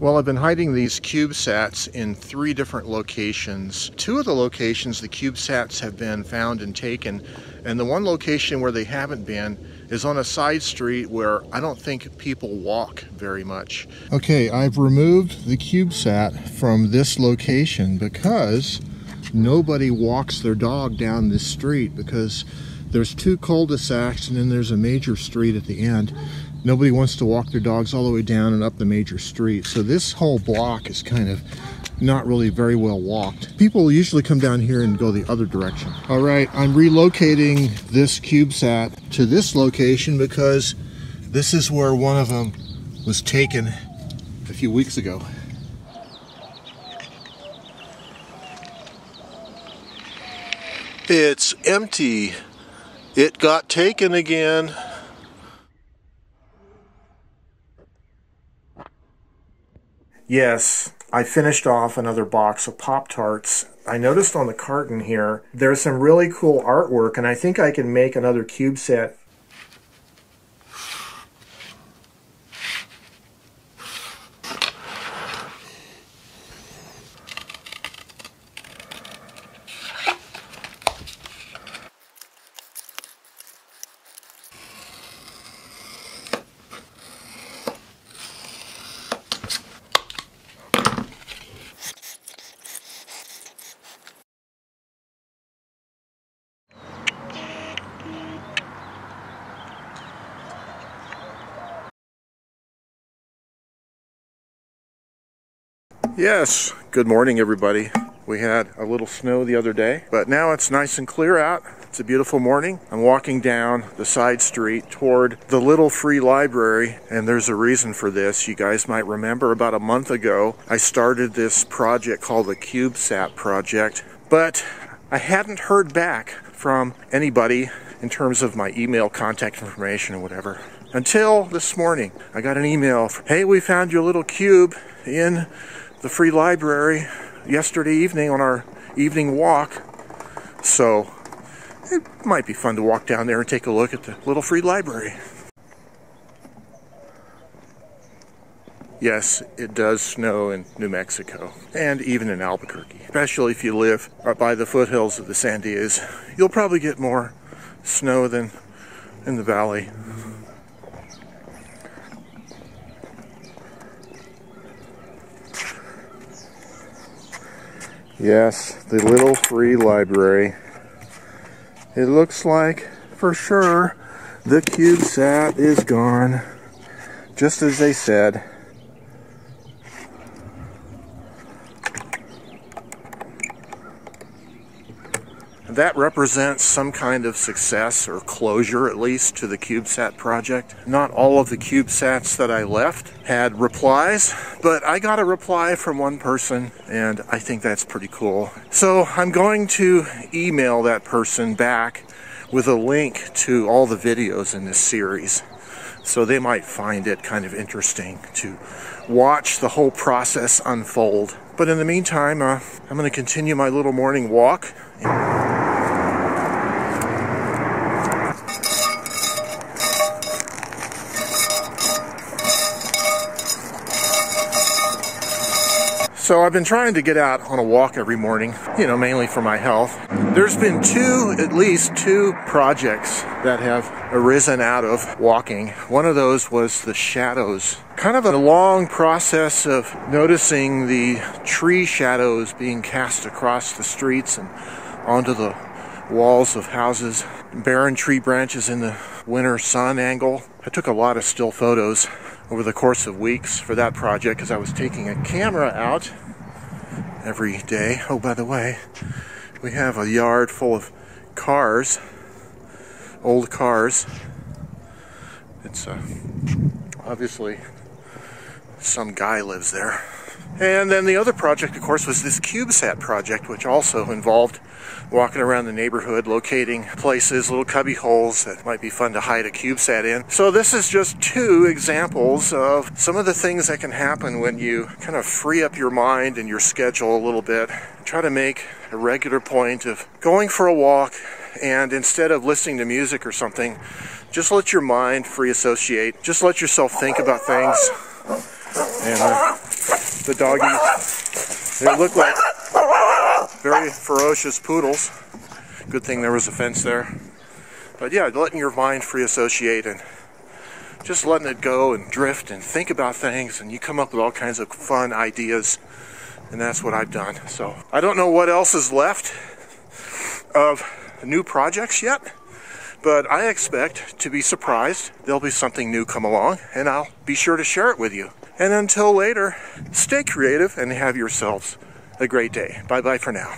Well, I've been hiding these CubeSats in three different locations. Two of the locations the CubeSats have been found and taken, and the one location where they haven't been is on a side street where I don't think people walk very much. Okay, I've removed the CubeSat from this location because nobody walks their dog down this street because there's two cul-de-sacs and then there's a major street at the end nobody wants to walk their dogs all the way down and up the major street. So this whole block is kind of not really very well walked. People usually come down here and go the other direction. All right, I'm relocating this CubeSat to this location because this is where one of them was taken a few weeks ago. It's empty. It got taken again. Yes, I finished off another box of Pop Tarts. I noticed on the carton here, there's some really cool artwork, and I think I can make another CubeSat Yes, good morning everybody. We had a little snow the other day, but now it's nice and clear out. It's a beautiful morning. I'm walking down the side street toward the little free library, and there's a reason for this. You guys might remember about a month ago, I started this project called the CubeSat Project, but I hadn't heard back from anybody in terms of my email contact information or whatever. Until this morning, I got an email, hey, we found your little cube in the free library yesterday evening on our evening walk. So it might be fun to walk down there and take a look at the little free library. Yes, it does snow in New Mexico and even in Albuquerque, especially if you live by the foothills of the Sandias. You'll probably get more snow than in the valley. Yes, the little free library. It looks like, for sure, the CubeSat is gone. Just as they said. That represents some kind of success or closure, at least, to the CubeSat project. Not all of the CubeSats that I left had replies, but I got a reply from one person, and I think that's pretty cool. So I'm going to email that person back with a link to all the videos in this series. So they might find it kind of interesting to watch the whole process unfold. But in the meantime, uh, I'm going to continue my little morning walk. So I've been trying to get out on a walk every morning, you know, mainly for my health. There's been two, at least two projects that have arisen out of walking. One of those was the shadows. Kind of a long process of noticing the tree shadows being cast across the streets and onto the walls of houses, barren tree branches in the winter sun angle. I took a lot of still photos over the course of weeks for that project because I was taking a camera out every day. Oh, by the way, we have a yard full of cars, old cars. It's uh, obviously some guy lives there. And then the other project, of course, was this CubeSat project, which also involved walking around the neighborhood, locating places, little cubby holes that might be fun to hide a CubeSat in. So this is just two examples of some of the things that can happen when you kind of free up your mind and your schedule a little bit. Try to make a regular point of going for a walk and instead of listening to music or something, just let your mind free associate. Just let yourself think about things And uh, the doggies, they look like very ferocious poodles. Good thing there was a fence there. But yeah, letting your mind free associate and just letting it go and drift and think about things and you come up with all kinds of fun ideas and that's what I've done. So I don't know what else is left of new projects yet, but I expect to be surprised. There'll be something new come along and I'll be sure to share it with you. And until later, stay creative and have yourselves a great day. Bye bye for now.